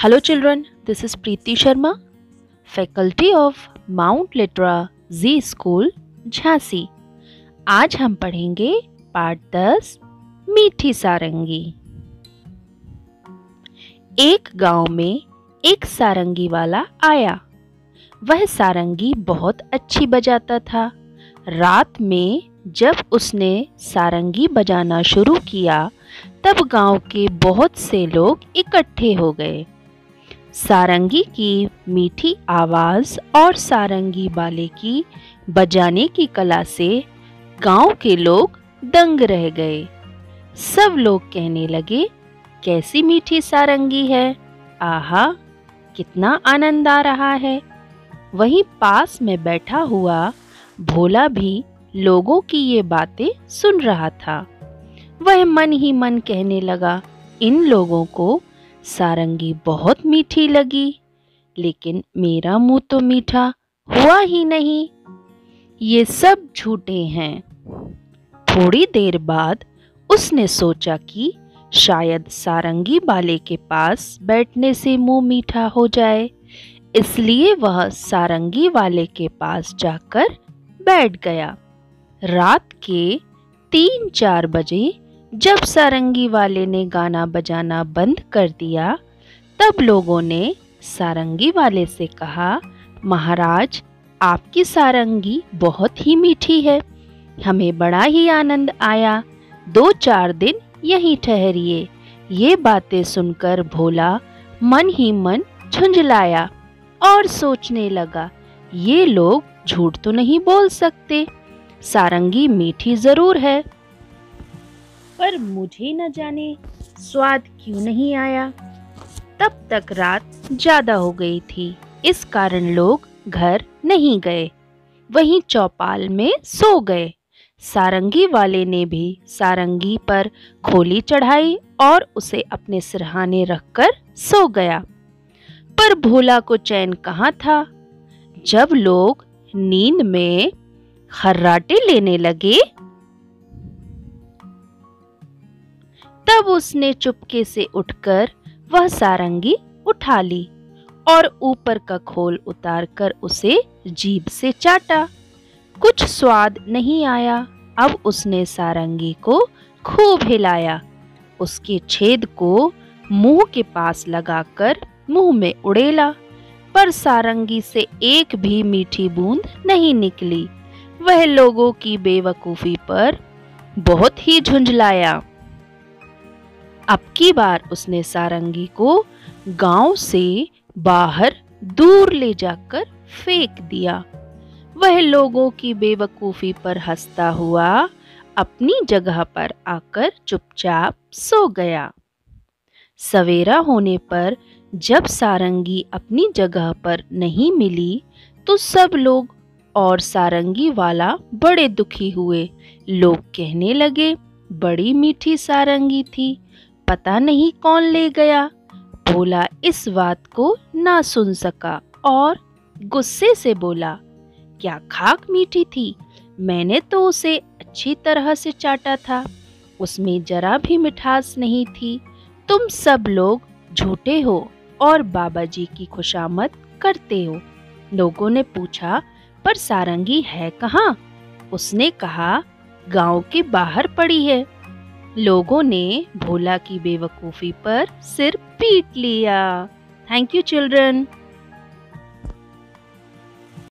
Hello children, this is Preeti Sharma, faculty of Mount Litra Z School, Jhansi आज हम पढ़ेंगे पाठ दस मीठी सारंगी. एक गाँव में एक सारंगी वाला आया. वह सारंगी बहुत अच्छी बजाता था. रात में जब उसने सारंगी बजाना शुरू किया तब गाँव के बहुत से लोग इकट्ठे हो गए. सारंगी की मीठी आवाज़ और सारंगी वाले की बजाने की कला से गाँव के लोग दंग रह गए। सब लोग कहने लगे, कैसी मीठी सारंगी है? आहा, कितना आनंद आ रहा है। वहीं पास में बैठा हुआ भोला भी लोगों की ये बातें सुन रहा था। वह मन ही मन कहने लगा, इन लोगों को सारंगी बहुत मीठी लगी, लेकिन मेरा मुँह तो मीठा हुआ ही नहीं। ये सब झूठे हैं। थोड़ी देर बाद उसने सोचा कि शायद सारंगी वाले के पास बैठने से मुँह मीठा हो जाए, इसलिए वह सारंगी वाले के पास जाकर बैठ गया। रात के तीन चार बजे जब सारंगी वाले ने गाना बजाना बंद कर दिया, तब लोगों ने सारंगी वाले से कहा, महाराज, आपकी सारंगी बहुत ही मीठी है। हमें बड़ा ही आनंद आया। दो चार दिन यहीं ठहरिए। ये बातें सुनकर भोला मन ही मन झुंझलाया और सोचने लगा, ये लोग झूठ तो नहीं बोल सकते। सारंगी मीठी ज़रूर है। पर मुझे न जाने स्वाद क्यों नहीं आया। तब तक रात ज़्यादा हो गई थी। इस कारण लोग घर नहीं गए। वहीं चौपाल में सो गए। सारंगी वाले ने भी सारंगी पर खोली चढ़ाई और उसे अपने सिरहाने रखकर सो गया। पर भोला को चैन कहाँ था? जब लोग नींद में खर्राटे लेने लगे तब उसने चुपके से उठकर वह सारंगी उठा ली और ऊपर का खोल उतारकर उसे जीभ से चाटा। कुछ स्वाद नहीं आया। अब उसने सारंगी को खूब हिलाया। उसके छेद को मुँह के पास लगाकर मुँह में उड़ेला, पर सारंगी से एक भी मीठी बूंद नहीं निकली। वह लोगों की बेवकूफ़ी पर बहुत ही झुंझलाया। अब की बार उसने सारंगी को गाँव से बाहर दूर ले जाकर फेंक दिया। वह लोगों की बेवकूफ़ी पर हंसता हुआ अपनी जगह पर आकर चुपचाप सो गया। सवेरा होने पर जब सारंगी अपनी जगह पर नहीं मिली तो सब लोग और सारंगी वाला बड़े दुखी हुए। लोग कहने लगे, बड़ी मीठी सारंगी थी। पता नहीं कौन ले गया। भोला इस बात को ना सुन सका और गुस्से से बोला, क्या खाक मीठी थी? मैंने तो उसे अच्छी तरह से चाटा था। उसमें जरा भी मिठास नहीं थी। तुम सब लोग झूठे हो और बाबा जी की खुशामद करते हो। लोगों ने पूछा, पर सारंगी है कहाँ? उसने कहा, गाँव के बाहर पड़ी है। लोगों ने भोला की बेवकूफ़ी पर सिर पीट लिया। Thank you children